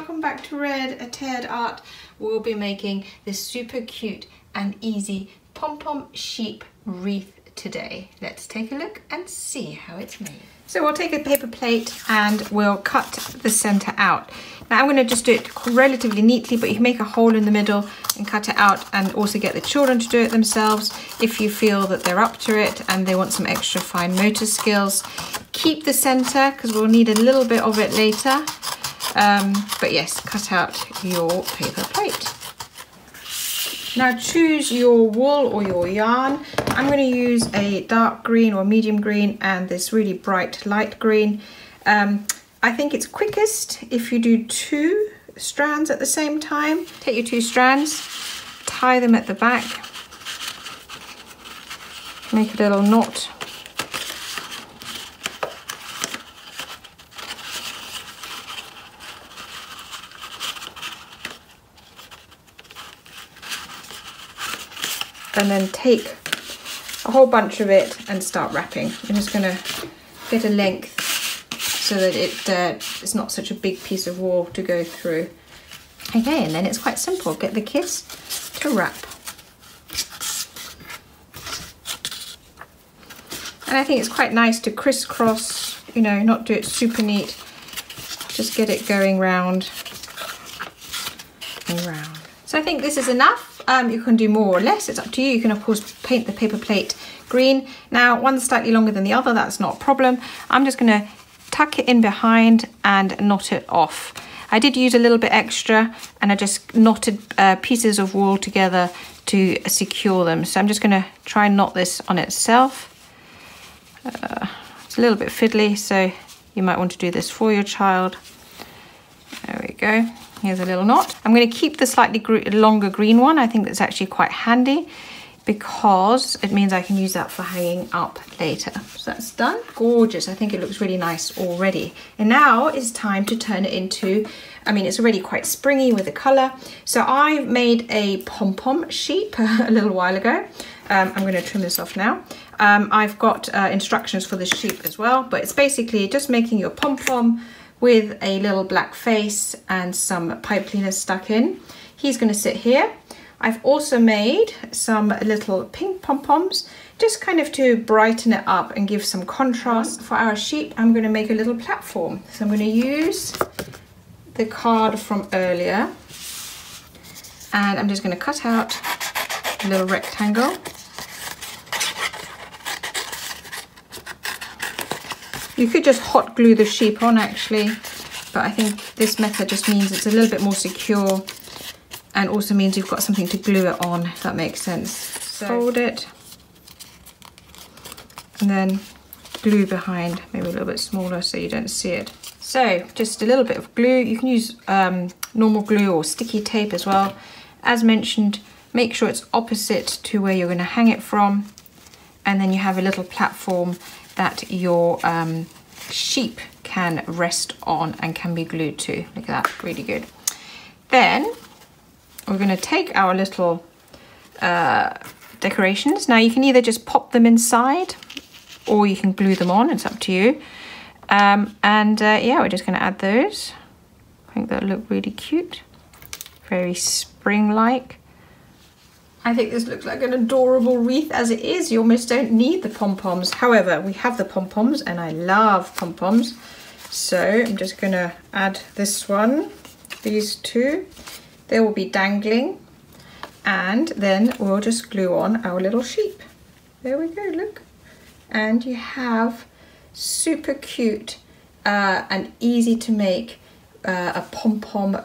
welcome back to Red, a Ted Art. We'll be making this super cute and easy pom-pom sheep wreath today. Let's take a look and see how it's made. So we'll take a paper plate and we'll cut the center out. Now I'm going to just do it relatively neatly, but you can make a hole in the middle and cut it out and also get the children to do it themselves if you feel that they're up to it and they want some extra fine motor skills. Keep the center because we'll need a little bit of it later. Um, but yes, cut out your paper plate. Now choose your wool or your yarn. I'm going to use a dark green or medium green and this really bright light green. Um, I think it's quickest if you do two strands at the same time. Take your two strands, tie them at the back, make a little knot and then take a whole bunch of it and start wrapping. I'm just going to get a length so that it uh, it's not such a big piece of wool to go through. Okay, and then it's quite simple. Get the kids to wrap. And I think it's quite nice to crisscross, you know, not do it super neat. Just get it going round and round. So I think this is enough. Um, you can do more or less, it's up to you. You can of course paint the paper plate green. Now one's slightly longer than the other, that's not a problem. I'm just gonna tuck it in behind and knot it off. I did use a little bit extra and I just knotted uh, pieces of wool together to secure them. So I'm just gonna try and knot this on itself. Uh, it's a little bit fiddly, so you might want to do this for your child. There we go. Here's a little knot. I'm going to keep the slightly gr longer green one. I think that's actually quite handy because it means I can use that for hanging up later. So that's done. Gorgeous. I think it looks really nice already. And now it's time to turn it into, I mean, it's already quite springy with the color. So I made a pom-pom sheep a little while ago. Um, I'm going to trim this off now. Um, I've got uh, instructions for the sheep as well, but it's basically just making your pom-pom with a little black face and some pipe cleaners stuck in. He's going to sit here. I've also made some little pink pom-poms just kind of to brighten it up and give some contrast. For our sheep, I'm going to make a little platform. So I'm going to use the card from earlier and I'm just going to cut out a little rectangle You could just hot glue the sheep on actually, but I think this method just means it's a little bit more secure and also means you've got something to glue it on, if that makes sense. So fold it and then glue behind, maybe a little bit smaller so you don't see it. So just a little bit of glue. You can use um, normal glue or sticky tape as well. As mentioned, make sure it's opposite to where you're going to hang it from and then you have a little platform that your um, sheep can rest on and can be glued to. Look at that, really good. Then we're going to take our little uh, decorations. Now you can either just pop them inside or you can glue them on, it's up to you. Um, and uh, yeah, we're just going to add those. I think that look really cute. Very spring-like. I think this looks like an adorable wreath as it is. You almost don't need the pom-poms. However, we have the pom-poms and I love pom-poms. So I'm just gonna add this one, these two. They will be dangling and then we'll just glue on our little sheep. There we go, look. And you have super cute uh, and easy to make uh, a pom-pom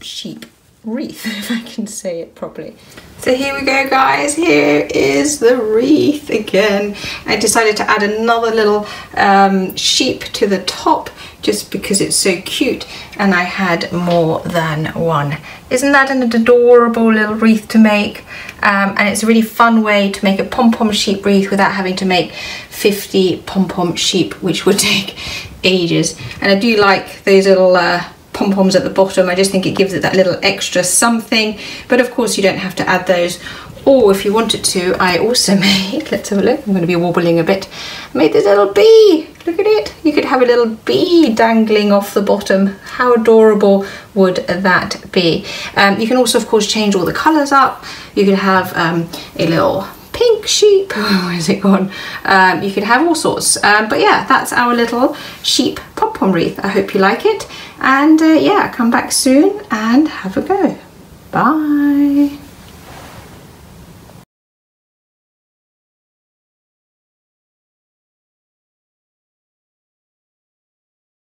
sheep wreath, if I can say it properly. So here we go guys, here is the wreath again. I decided to add another little um, sheep to the top just because it's so cute and I had more than one. Isn't that an adorable little wreath to make? Um, and it's a really fun way to make a pom-pom sheep wreath without having to make 50 pom-pom sheep, which would take ages. And I do like those little uh, pom-poms at the bottom. I just think it gives it that little extra something. But of course you don't have to add those Or if you wanted to, I also made, let's have a look, I'm going to be wobbling a bit, I made this little bee. Look at it. You could have a little bee dangling off the bottom. How adorable would that be? Um, you can also, of course, change all the colours up. You could have um, a little pink sheep. Where's it gone? Um, you could have all sorts. Um, but yeah, that's our little sheep pom-pom wreath. I hope you like it. And uh, yeah, come back soon and have a go. Bye.